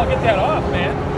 y'all get that off, man.